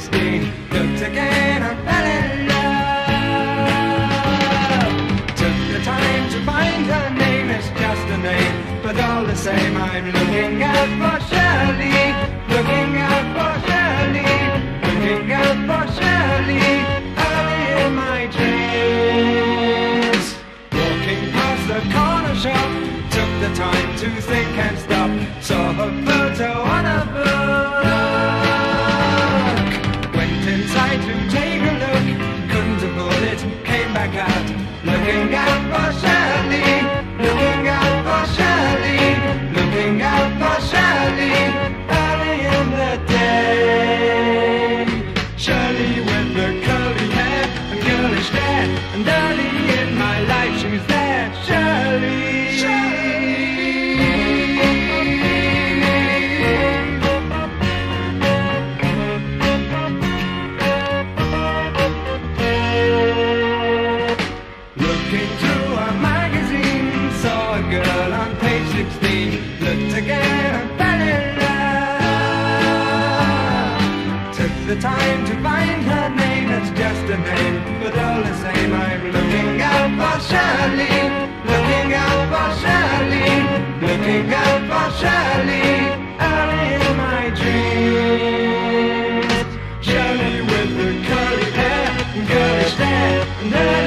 16, looked again and fell in love. Took the time to find her name, it's just a name, but all the same I'm looking out for Shirley, looking out for Shirley, looking out for Shirley, early in my dreams. Walking past the corner shop, took the time to think and stop, saw her photo and early in my life she was there. Shirley, Looking through a magazine, saw a girl on page 16, the time to find her name. It's just a name, but all the same, I'm looking out for Shirley. Looking out for Shirley. Looking out for Shirley. Early in my dreams. Shirley with the curly hair and curly stare.